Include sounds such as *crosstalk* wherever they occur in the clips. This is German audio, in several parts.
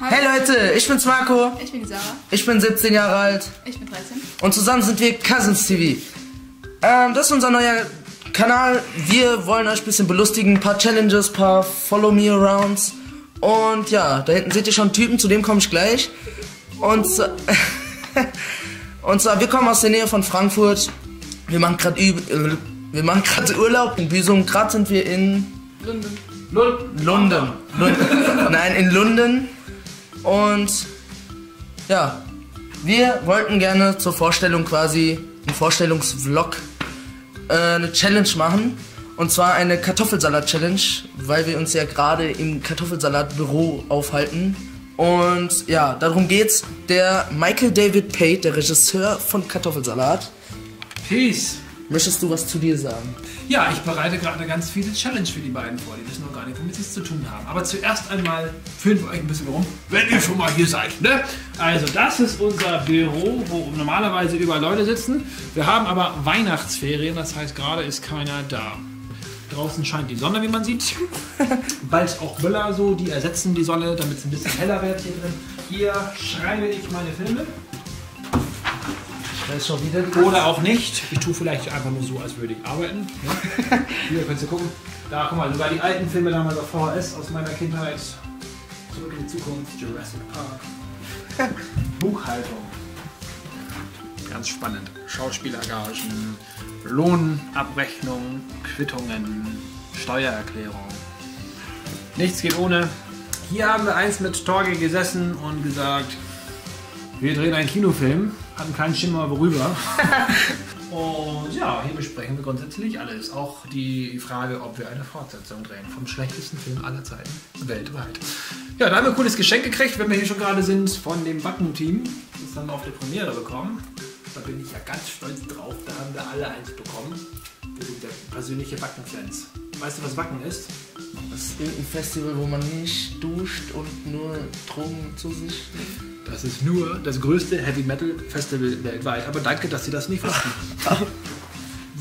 Hey Leute, ich bin's Marco. Ich bin die Sarah. Ich bin 17 Jahre alt. Ich bin 13. Und zusammen sind wir Cousins TV. Ähm, das ist unser neuer Kanal. Wir wollen euch ein bisschen belustigen. Ein paar Challenges, ein paar Follow Me Arounds. Und ja, da hinten seht ihr schon einen Typen, zu dem komme ich gleich. Und, so- *laughs* und zwar, wir kommen aus der Nähe von Frankfurt. Wir machen gerade wir machen gerade Urlaub in Büsum. Gerade sind wir in London. London. Lund Nein, in London. Und ja, wir wollten gerne zur Vorstellung quasi, ein Vorstellungsvlog, äh, eine Challenge machen. Und zwar eine Kartoffelsalat-Challenge, weil wir uns ja gerade im Kartoffelsalat-Büro aufhalten. Und ja, darum geht's. Der Michael David Pate, der Regisseur von Kartoffelsalat. Peace. Möchtest du was zu dir sagen? Ja, ich bereite gerade eine ganz fiese Challenge für die beiden vor. Die wissen noch gar nicht, womit sie es zu tun haben. Aber zuerst einmal führen wir euch ein bisschen rum, wenn ihr schon mal hier seid. Ne? Also das ist unser Büro, wo normalerweise überall Leute sitzen. Wir haben aber Weihnachtsferien, das heißt gerade ist keiner da. Draußen scheint die Sonne, wie man sieht. *laughs* Bald auch Böller so, die ersetzen die Sonne, damit es ein bisschen heller wird hier drin. Hier schreibe ich meine Filme. Da ist schon wieder Oder auch nicht. Ich tue vielleicht einfach nur so, als würde ich arbeiten. Ja? *laughs* Hier könnt ihr gucken. Da, guck mal, sogar die alten Filme damals auf VHS aus meiner Kindheit. Zurück in die Zukunft, Jurassic Park. *laughs* Buchhaltung. Ganz spannend. Schauspielergagen, Lohnabrechnung, Quittungen, Steuererklärung. Nichts geht ohne. Hier haben wir eins mit Torge gesessen und gesagt, wir drehen einen Kinofilm, hatten keinen Schimmer worüber. *laughs* Und ja, hier besprechen wir grundsätzlich alles. Auch die Frage, ob wir eine Fortsetzung drehen vom schlechtesten Film aller Zeiten weltweit. Ja, da haben wir ein cooles Geschenk gekriegt, wenn wir hier schon gerade sind, von dem Wacken-Team. Das haben wir auf der Premiere bekommen. Da bin ich ja ganz stolz drauf. Da haben wir alle eins bekommen. Wir sind ja persönliche Wacken-Fans. Weißt du, was Wacken ist? Das ist irgendein Festival, wo man nicht duscht und nur Drogen zu sich nimmt. Das ist nur das größte Heavy Metal Festival weltweit. Aber danke, dass Sie das nicht *laughs* wussten.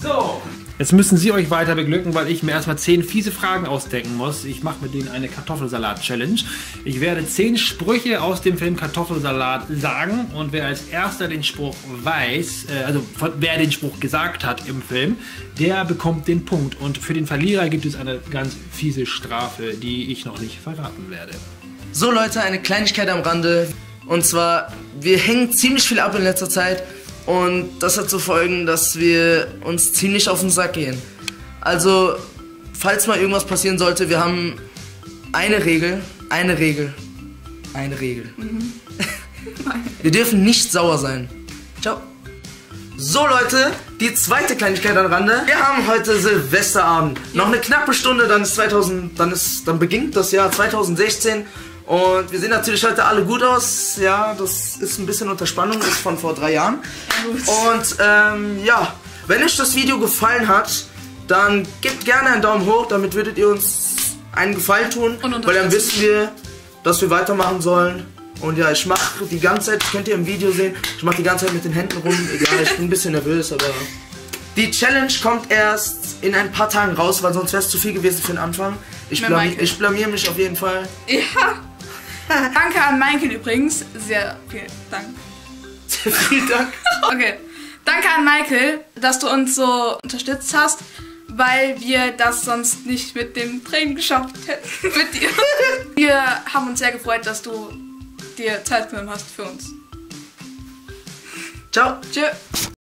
so. Jetzt müssen Sie euch weiter beglücken, weil ich mir erstmal zehn fiese Fragen ausdenken muss. Ich mache mit denen eine Kartoffelsalat-Challenge. Ich werde zehn Sprüche aus dem Film Kartoffelsalat sagen und wer als erster den Spruch weiß, äh, also wer den Spruch gesagt hat im Film, der bekommt den Punkt. Und für den Verlierer gibt es eine ganz fiese Strafe, die ich noch nicht verraten werde. So Leute, eine Kleinigkeit am Rande. Und zwar, wir hängen ziemlich viel ab in letzter Zeit. Und das hat zur Folgen, dass wir uns ziemlich auf den Sack gehen. Also, falls mal irgendwas passieren sollte, wir haben eine Regel. Eine Regel. Eine Regel. *laughs* wir dürfen nicht sauer sein. Ciao. So Leute, die zweite Kleinigkeit am Rande. Wir haben heute Silvesterabend. Noch eine knappe Stunde, dann ist 2000, dann ist, dann beginnt das Jahr 2016 und wir sehen natürlich heute alle gut aus. Ja, das ist ein bisschen unter Spannung, ist von vor drei Jahren. Und ähm, ja, wenn euch das Video gefallen hat, dann gebt gerne einen Daumen hoch, damit würdet ihr uns einen Gefallen tun, Und weil dann wissen wir, dass wir weitermachen sollen. Und ja, ich mache die ganze Zeit, das könnt ihr im Video sehen, ich mache die ganze Zeit mit den Händen rum. Egal, ich bin ein bisschen nervös, aber die Challenge kommt erst in ein paar Tagen raus, weil sonst wäre es zu viel gewesen für den Anfang. Ich, blami ich blamier mich auf jeden Fall. Ja. *laughs* Danke an Michael übrigens. Sehr *laughs* vielen Dank. Vielen *laughs* Dank. Okay. Danke an Michael, dass du uns so unterstützt hast, weil wir das sonst nicht mit dem Training geschafft hätten mit dir. Wir haben uns sehr gefreut, dass du dir Zeit genommen hast für uns. Ciao. Tschö.